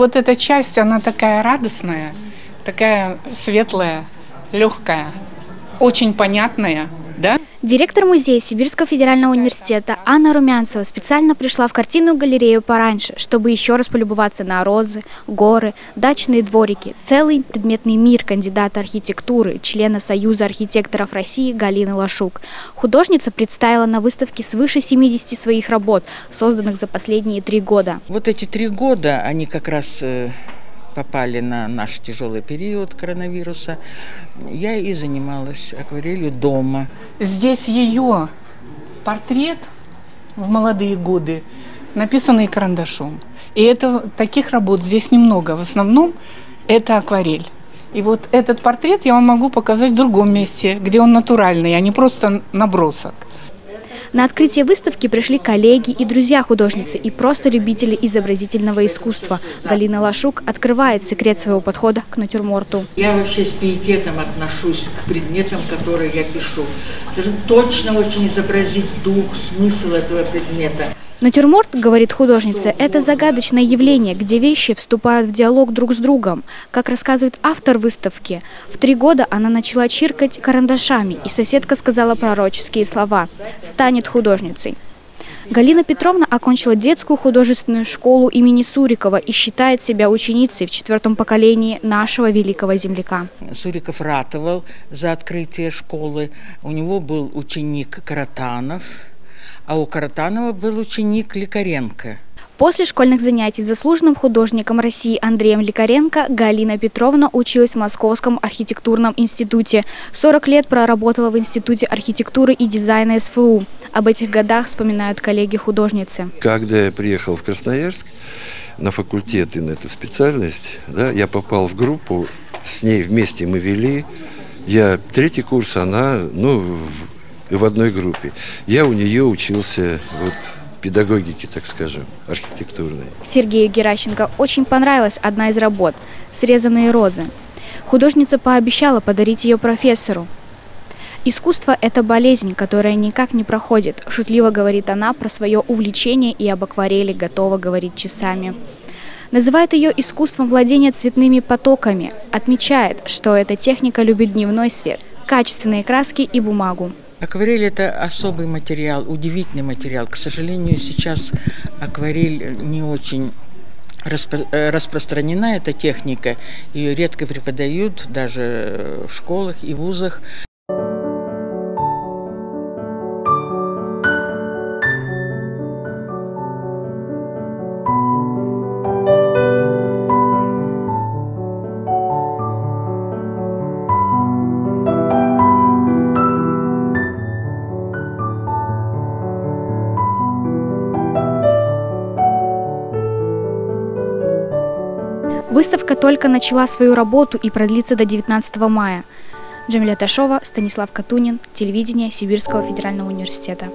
Вот эта часть, она такая радостная, такая светлая, легкая, очень понятная, да? Директор музея Сибирского федерального университета Анна Румянцева специально пришла в картинную галерею пораньше, чтобы еще раз полюбоваться на розы, горы, дачные дворики, целый предметный мир кандидата архитектуры, члена Союза архитекторов России Галины Лашук. Художница представила на выставке свыше 70 своих работ, созданных за последние три года. Вот эти три года, они как раз э, попали на наш тяжелый период коронавируса, я и занималась акварелью дома. Здесь ее портрет в молодые годы, написанный карандашом. И это, таких работ здесь немного. В основном это акварель. И вот этот портрет я вам могу показать в другом месте, где он натуральный, а не просто набросок. На открытие выставки пришли коллеги и друзья художницы и просто любители изобразительного искусства. Галина Лашук открывает секрет своего подхода к натюрморту. Я вообще с пиететом отношусь к предметам, которые я пишу. Должен точно очень изобразить дух, смысл этого предмета. Натюрморт, говорит художница, это загадочное явление, где вещи вступают в диалог друг с другом. Как рассказывает автор выставки, в три года она начала чиркать карандашами, и соседка сказала пророческие слова «станет художницей». Галина Петровна окончила детскую художественную школу имени Сурикова и считает себя ученицей в четвертом поколении нашего великого земляка. Суриков ратовал за открытие школы. У него был ученик Каратанов – а у Каратанова был ученик Лекаренко. После школьных занятий с заслуженным художником России Андреем Лекаренко Галина Петровна училась в Московском архитектурном институте. 40 лет проработала в Институте архитектуры и дизайна СФУ. Об этих годах вспоминают коллеги-художницы. Когда я приехал в Красноярск на факультет и на эту специальность, да, я попал в группу, с ней вместе мы вели. Я третий курс, она ну, в одной группе. Я у нее учился вот педагогики, так скажем, архитектурной. Сергею Геращенко очень понравилась одна из работ «Срезанные розы». Художница пообещала подарить ее профессору. «Искусство – это болезнь, которая никак не проходит», – шутливо говорит она про свое увлечение и об акварели готова говорить часами. Называет ее искусством владения цветными потоками, отмечает, что эта техника любит дневной свет, качественные краски и бумагу. Акварель – это особый материал, удивительный материал. К сожалению, сейчас акварель не очень э, распространена, эта техника. Ее редко преподают даже в школах и вузах. Выставка только начала свою работу и продлится до 19 мая. Джамиля Ташова, Станислав Катунин, телевидение Сибирского федерального университета.